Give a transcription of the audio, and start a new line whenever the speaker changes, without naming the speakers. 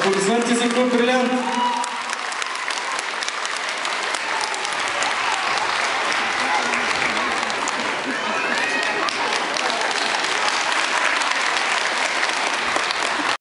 Аплодисменти за Клуб Брилянт!